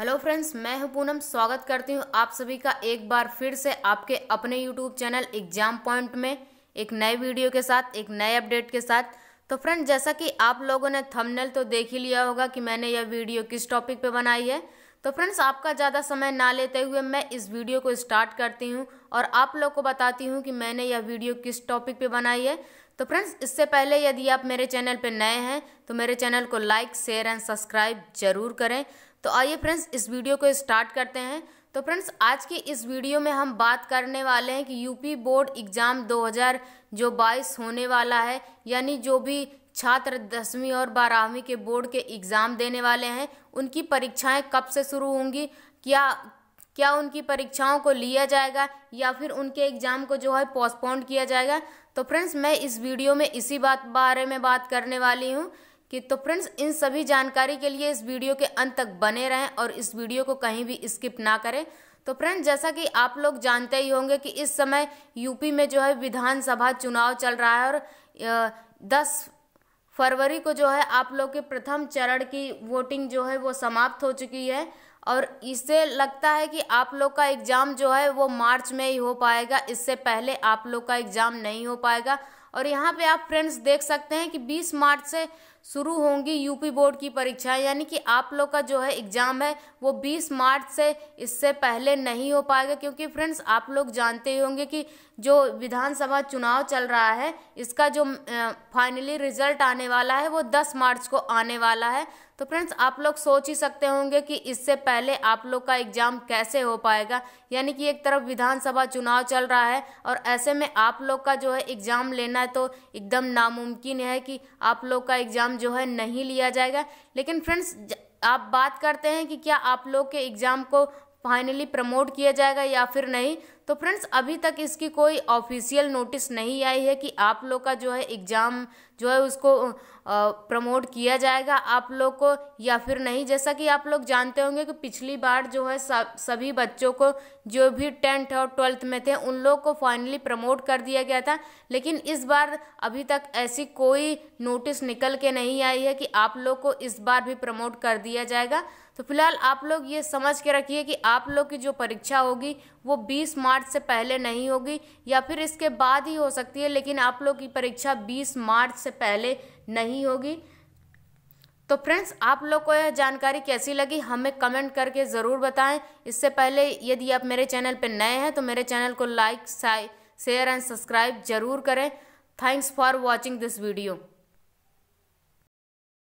Hello friends मैं हूँ पूनम, स्वागत करती हूँ आप सभी का एक बार फिर से आपके अपने यूट्यूब चैनल एग्ज़ाम पॉइंट में एक नए वीडियो के साथ, एक नए अपडेट के साथ। तो फ्रेंड्स जैसा कि आप लोगों ने थंबनेल तो देख ही लिया होगा कि मैंने यह वीडियो किस टॉपिक पे बनाई है। तो फ्रेंड्स आपका ज़्यादा समय ना लेते हुए मैं इस वीडियो को स्टार्ट करती हूँ और आप लोग को बताती हूँ कि मैंने यह वीडियो किस टॉपिक पे बनाई है। तो फ्रेंड्स इससे पहले यदि आप मेरे चैनल पर नए हैं तो मेरे चैनल को लाइक शेयर एंड सब्सक्राइब ज़रूर करें। तो आइए फ्रेंड्स, इस वीडियो को स्टार्ट करते हैं। तो फ्रेंड्स, आज की इस वीडियो में हम बात करने वाले हैं कि यूपी बोर्ड एग्ज़ाम 2000 जो 22 होने वाला है, यानी जो भी छात्र दसवीं और बारहवीं के बोर्ड के एग्ज़ाम देने वाले हैं, उनकी परीक्षाएँ कब से शुरू होंगी, क्या क्या उनकी परीक्षाओं को लिया जाएगा, या फिर उनके एग्ज़ाम को जो है पोस्टपोन किया जाएगा। तो फ्रेंड्स, मैं इस वीडियो में इसी बात, बारे में बात करने वाली हूँ। कि तो फ्रेंड्स, इन सभी जानकारी के लिए इस वीडियो के अंत तक बने रहें और इस वीडियो को कहीं भी स्किप ना करें। तो फ्रेंड्स, जैसा कि आप लोग जानते ही होंगे कि इस समय यूपी में जो है विधानसभा चुनाव चल रहा है और दस फरवरी को जो है आप लोग के प्रथम चरण की वोटिंग जो है वो समाप्त हो चुकी है और इससे लगता है कि आप लोग का एग्ज़ाम जो है वो मार्च में ही हो पाएगा। इससे पहले आप लोग का एग्ज़ाम नहीं हो पाएगा। और यहाँ पे आप फ्रेंड्स देख सकते हैं कि 20 मार्च से शुरू होंगी यूपी बोर्ड की परीक्षा यानी कि आप लोग का जो है एग्ज़ाम है, वो 20 मार्च से इससे पहले नहीं हो पाएगा। क्योंकि फ्रेंड्स, आप लोग जानते ही होंगे कि जो विधानसभा चुनाव चल रहा है, इसका जो फाइनली रिज़ल्ट आने वाला है, वो 10 मार्च को आने वाला है। तो फ्रेंड्स, आप लोग सोच ही सकते होंगे कि इससे पहले आप लोग का एग्ज़ाम कैसे हो पाएगा। यानी कि एक तरफ़ विधानसभा चुनाव चल रहा है और ऐसे में आप लोग का जो है एग्ज़ाम लेना है तो एकदम नामुमकिन है कि आप लोग का एग्ज़ाम जो है नहीं लिया जाएगा। लेकिन फ्रेंड्स आप बात करते हैं कि क्या आप लोग के एग्ज़ाम को फाइनली प्रमोट किया जाएगा या फिर नहीं तो फ्रेंड्स, अभी तक इसकी कोई ऑफिशियल नोटिस नहीं आई है कि आप लोग का जो है एग्ज़ाम जो है उसको प्रमोट किया जाएगा आप लोग को, या फिर नहीं। जैसा कि आप लोग जानते होंगे कि पिछली बार जो है सभी बच्चों को जो भी टेंथ और ट्वेल्थ में थे, उन लोग को फाइनली प्रमोट कर दिया गया था। लेकिन इस बार अभी तक ऐसी कोई नोटिस निकल के नहीं आई है कि आप लोग को इस बार भी प्रमोट कर दिया जाएगा। तो फ़िलहाल आप लोग ये समझ के रखिए कि आप लोग की जो परीक्षा होगी वो 20 मार्च से पहले नहीं होगी या फिर इसके बाद ही हो सकती है, लेकिन आप लोग की परीक्षा 20 मार्च से पहले नहीं होगी। तो फ्रेंड्स, आप लोग को यह जानकारी कैसी लगी, हमें कमेंट करके ज़रूर बताएँ। इससे पहले यदि आप मेरे चैनल पर नए हैं तो मेरे चैनल को लाइक शेयर एंड सब्सक्राइब ज़रूर करें। Thanks for watching this video.